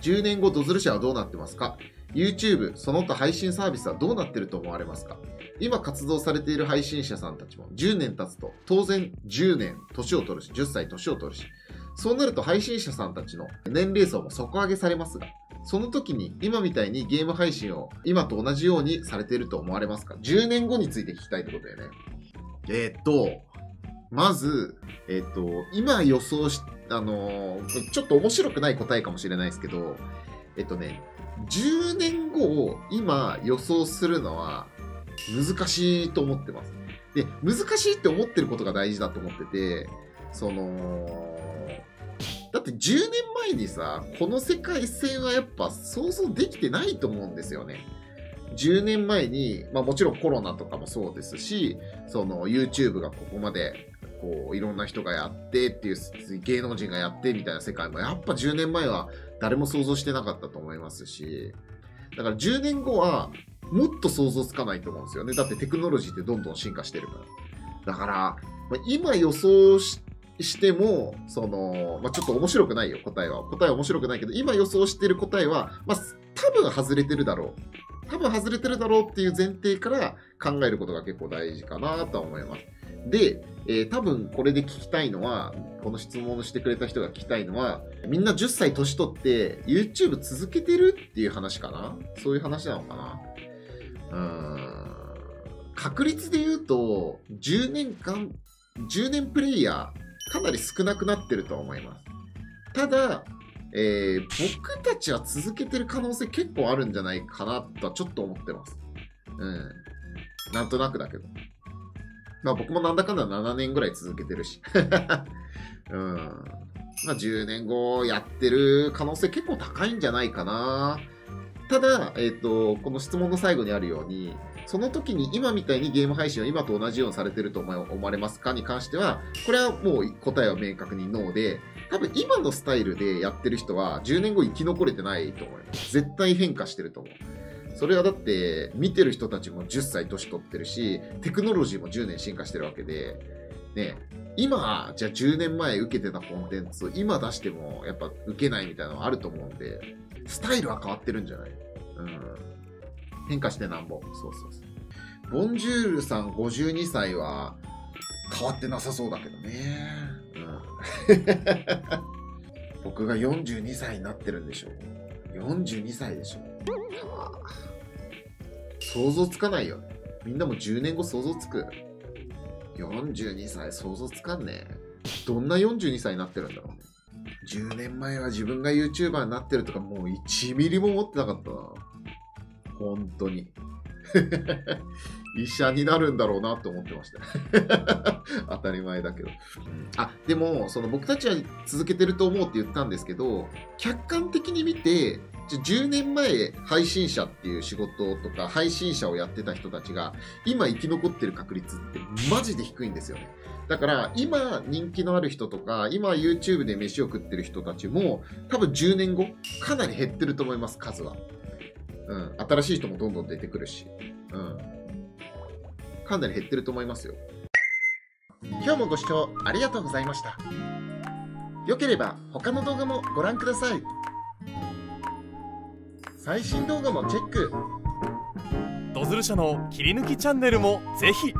10年後ドズル社はどうなってますか？YouTube、その他配信サービスはどうなってると思われますか？今活動されている配信者さんたちも10年経つと当然10年年を取るし、10歳年を取るし、そうなると配信者さんたちの年齢層も底上げされますが、その時に今みたいにゲーム配信を今と同じようにされていると思われますか ?10 年後について聞きたいってことだよね。えー、っと、まず、えー、っと、今予想し、あのー、ちょっと面白くない答えかもしれないですけど、えっとね、10年後を今予想するのは難しいと思ってます。で、難しいって思ってることが大事だと思ってて、その、だって10年前にさ、この世界線はやっぱ想像できてないと思うんですよね。10年前に、まあもちろんコロナとかもそうですし、その YouTube がここまでこういろんな人がやってっていう芸能人がやってみたいな世界もやっぱ10年前は誰も想像してなかったと思いますし、だから10年後はもっと想像つかないと思うんですよね。だってテクノロジーってどんどん進化してるから。だから、今予想ししても、その、まあ、ちょっと面白くないよ、答えは。答えは面白くないけど、今予想してる答えは、まあ、多分外れてるだろう。多分外れてるだろうっていう前提から考えることが結構大事かなとは思います。で、えー、多分これで聞きたいのは、この質問をしてくれた人が聞きたいのは、みんな10歳年取って YouTube 続けてるっていう話かな？そういう話なのかな？うーん。確率で言うと、10年間、10年プレイヤー、かなり少なくなってるとは思います。ただ、えー、僕たちは続けてる可能性結構あるんじゃないかなとはちょっと思ってます。うん。なんとなくだけど。まあ僕もなんだかんだ7年ぐらい続けてるし。うん。まあ10年後やってる可能性結構高いんじゃないかな。ただ、えっ、ー、と、この質問の最後にあるように、その時に今みたいにゲーム配信を今と同じようにされてると思われますかに関しては、これはもう答えは明確にノーで、多分今のスタイルでやってる人は10年後生き残れてないと思います。絶対変化してると思う。それはだって見てる人たちも10歳年取ってるしテクノロジーも10年進化してるわけでね今じゃあ10年前受けてたコンテンツを今出してもやっぱ受けないみたいなのはあると思うんでスタイルは変わってるんじゃない？うん変化してなんぼそうそうそうボンジュールさん52歳は変わってなさそうだけどねうん 僕が42歳になってるんでしょ42歳でしょ想像つかないよね。みんなも10年後想像つく。42歳想像つかんねえどんな42歳になってるんだろうね。10年前は自分が YouTuber になってるとかもう1ミリも思ってなかったな。本当に。医者になるんだろうなって思ってました。当たり前だけど。あ、でも、その僕たちは続けてると思うって言ったんですけど、客観的に見て、10年前配信者っていう仕事とか配信者をやってた人たちが今生き残ってる確率ってマジで低いんですよね。だから今人気のある人とか今 YouTube で飯を食ってる人たちも多分10年後かなり減ってると思います数は。うん。新しい人もどんどん出てくるし。うん。かなり減ってると思いますよ。今日もご視聴ありがとうございました。よければ他の動画もご覧ください。最新動画もチェックドズル社の切り抜きチャンネルもぜひ